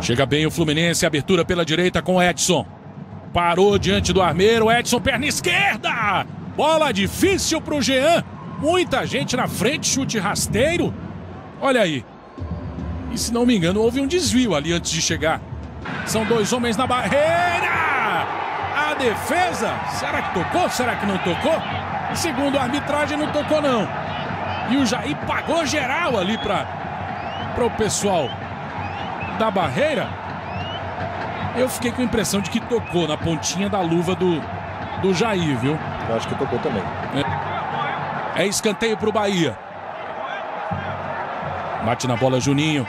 Chega bem o Fluminense, abertura pela direita com Edson. Parou diante do armeiro, Edson, perna esquerda! Bola difícil pro Jean. Muita gente na frente, chute rasteiro. Olha aí. E se não me engano, houve um desvio ali antes de chegar. São dois homens na barreira! A defesa, será que tocou? Será que não tocou? Segundo a arbitragem, não tocou não. E o Jair pagou geral ali para o pessoal da barreira. Eu fiquei com a impressão de que tocou na pontinha da luva do, do Jair, viu? Eu acho que tocou também. É, é escanteio para o Bahia. Bate na bola Juninho.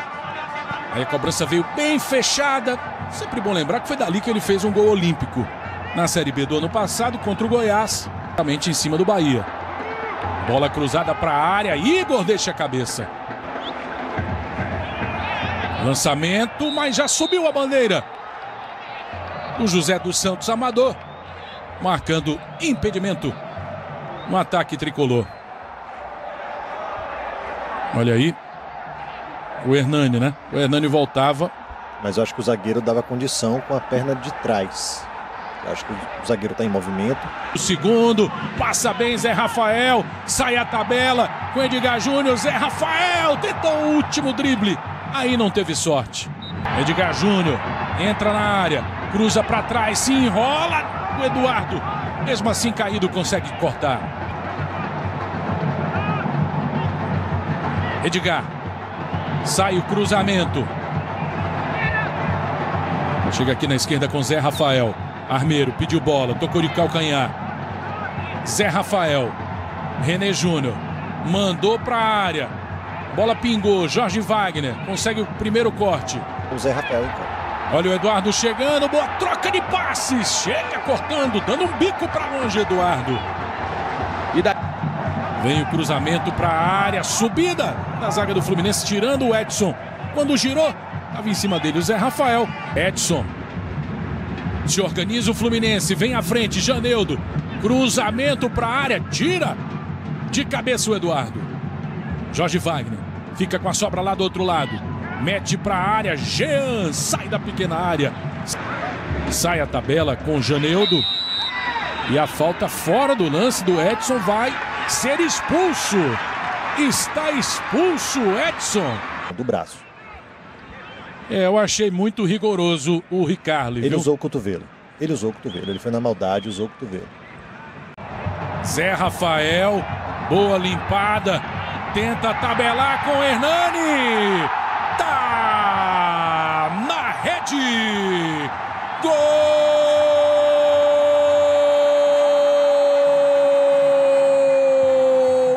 Aí a cobrança veio bem fechada. Sempre bom lembrar que foi dali que ele fez um gol olímpico na Série B do ano passado contra o Goiás, exatamente em cima do Bahia. Bola cruzada para a área, Igor deixa a cabeça. Lançamento, mas já subiu a bandeira. O José dos Santos Amador marcando impedimento no ataque tricolor. Olha aí. O Hernani, né? O Hernani voltava. Mas eu acho que o zagueiro dava condição com a perna de trás. Eu acho que o zagueiro está em movimento. O segundo, passa bem Zé Rafael, sai a tabela com Edgar Júnior. Zé Rafael tentou o último drible, aí não teve sorte. Edgar Júnior entra na área, cruza para trás, se enrola. O Eduardo, mesmo assim caído, consegue cortar. Edgar, sai o cruzamento. Chega aqui na esquerda com Zé Rafael. Armeiro pediu bola, tocou de calcanhar. Zé Rafael. René Júnior. Mandou para a área. Bola pingou. Jorge Wagner consegue o primeiro corte. O Zé Rafael, então. Olha o Eduardo chegando. Boa troca de passes. Chega cortando, dando um bico para longe, Eduardo. E da... Vem o cruzamento para a área. Subida da zaga do Fluminense, tirando o Edson. Quando girou, estava em cima dele o Zé Rafael. Edson se organiza o Fluminense, vem à frente, Janeudo. Cruzamento para a área, tira de cabeça o Eduardo. Jorge Wagner fica com a sobra lá do outro lado. Mete para a área, Jean sai da pequena área. Sai a tabela com Janeudo. E a falta fora do lance do Edson vai ser expulso. Está expulso Edson. Do braço. É, eu achei muito rigoroso o Ricardo. Ele viu? usou o cotovelo. Ele usou o cotovelo. Ele foi na maldade, usou o cotovelo. Zé Rafael, boa limpada. Tenta tabelar com Hernani. Tá na rede. Gol!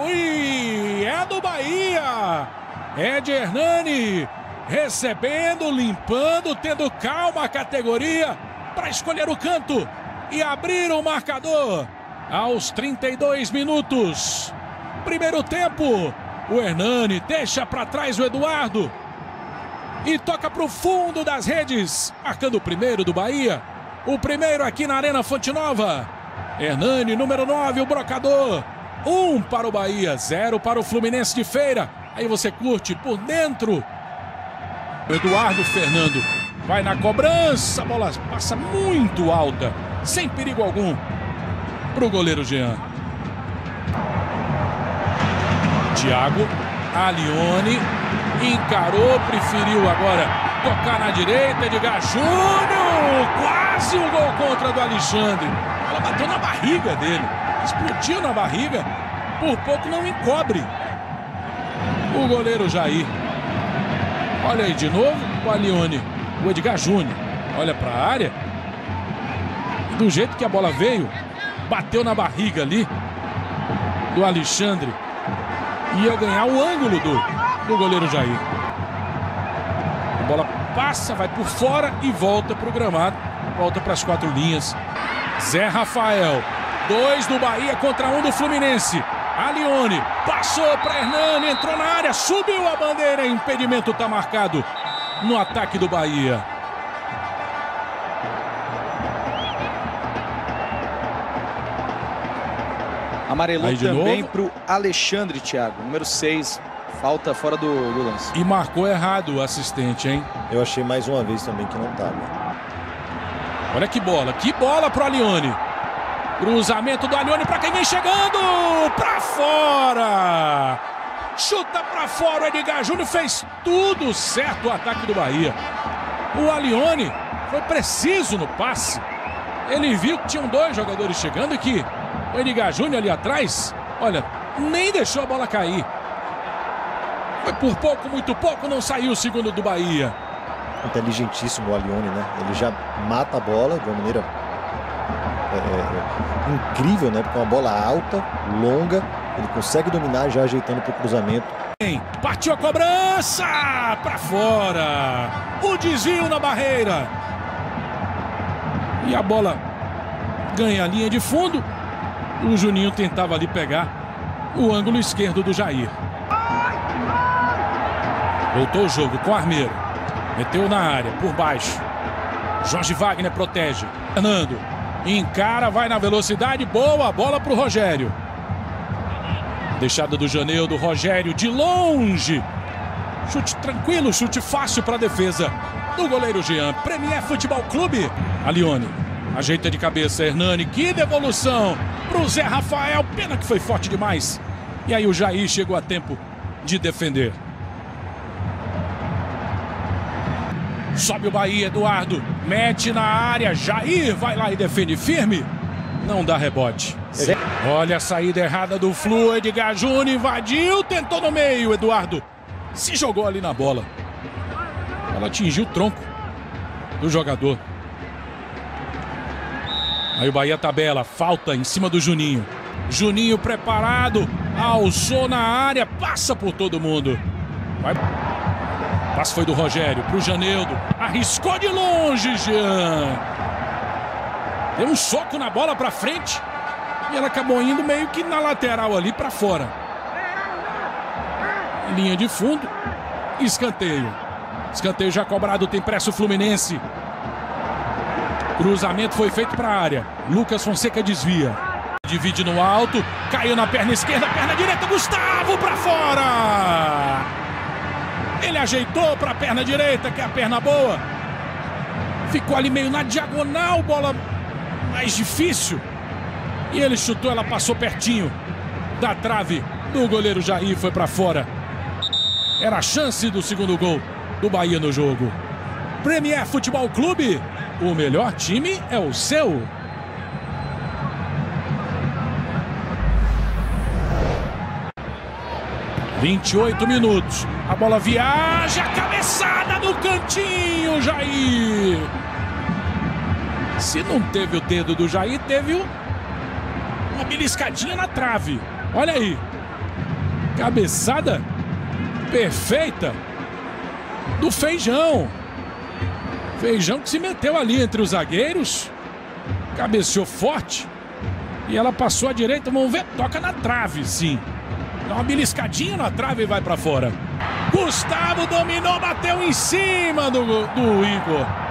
E é do Bahia. É de Hernani recebendo, limpando, tendo calma a categoria para escolher o canto e abrir o marcador aos 32 minutos. Primeiro tempo, o Hernani deixa para trás o Eduardo e toca para o fundo das redes, marcando o primeiro do Bahia. O primeiro aqui na Arena Fonte Nova. Hernani, número 9, o brocador. Um para o Bahia, zero para o Fluminense de Feira. Aí você curte por dentro Eduardo Fernando vai na cobrança, a bola passa muito alta, sem perigo algum para o goleiro Jean. Thiago Alione encarou, preferiu agora tocar na direita, Edgar Júnior, quase o gol contra do Alexandre. Ela bateu na barriga dele, explodiu na barriga, por pouco não encobre o goleiro Jair. Olha aí de novo o Alione, o Edgar Júnior. Olha para a área. Do jeito que a bola veio, bateu na barriga ali do Alexandre. Ia ganhar o ângulo do, do goleiro Jair. A bola passa, vai por fora e volta para o gramado. Volta para as quatro linhas. Zé Rafael. Dois do Bahia contra um do Fluminense. Alione passou para Hernani, entrou na área, subiu a bandeira, impedimento está marcado no ataque do Bahia. Amarelo também para o Alexandre Thiago, número 6. Falta fora do, do lance. E marcou errado o assistente, hein? Eu achei mais uma vez também que não estava. Olha que bola, que bola pro Alione. Cruzamento do Alione para quem vem chegando! Para fora! Chuta para fora, o Edgar Júnior fez tudo certo o ataque do Bahia. O Alione foi preciso no passe. Ele viu que tinham dois jogadores chegando e que o Edgar Júnior ali atrás, olha, nem deixou a bola cair. Foi por pouco, muito pouco, não saiu o segundo do Bahia. Inteligentíssimo o Alione, né? Ele já mata a bola de uma maneira é, é, incrível, né? Porque é uma bola alta, longa, ele consegue dominar já ajeitando para o cruzamento. Partiu a cobrança para fora. O desvio na barreira. E a bola ganha a linha de fundo. O Juninho tentava ali pegar o ângulo esquerdo do Jair. Voltou o jogo com Armeiro. Meteu na área, por baixo. Jorge Wagner protege. Fernando encara, vai na velocidade. Boa bola para o Rogério. Deixada do Janeu, do Rogério, de longe. Chute tranquilo, chute fácil para a defesa do goleiro Jean. Premier Futebol Clube. Alione. Ajeita de cabeça Hernani. Que devolução para o Zé Rafael. Pena que foi forte demais. E aí o Jair chegou a tempo de defender. Sobe o Bahia, Eduardo. Mete na área. Jair vai lá e defende firme. Não dá rebote. Olha a saída errada do Flu. Edgar Júnior invadiu, tentou no meio. Eduardo se jogou ali na bola. Ela atingiu o tronco do jogador. Aí o Bahia tabela, falta em cima do Juninho. Juninho preparado, alçou na área, passa por todo mundo. Vai. Passe foi do Rogério pro Janeudo. Arriscou de longe, Jean. Deu um soco na bola para frente. E ela acabou indo meio que na lateral ali para fora. Linha de fundo. Escanteio. Escanteio já cobrado, tem pressa o Fluminense. Cruzamento foi feito para a área. Lucas Fonseca desvia. Divide no alto, caiu na perna esquerda, perna direita, Gustavo para fora. Ele ajeitou para a perna direita, que é a perna boa. Ficou ali meio na diagonal, bola mais difícil. E ele chutou, ela passou pertinho da trave do goleiro Jair, foi para fora. Era a chance do segundo gol do Bahia no jogo. Premier Futebol Clube, o melhor time é o seu. Vinte e oito minutos. A bola viaja, cabeçada no cantinho, Jair. Se não teve o dedo do Jair, teve uma beliscadinha na trave. Olha aí. Cabeçada perfeita do Feijão. Feijão que se meteu ali entre os zagueiros. Cabeceou forte. E ela passou à direita. Vamos ver. Toca na trave, sim. Dá uma beliscadinha na trave e vai para fora. Gustavo dominou, bateu em cima do, do Igor.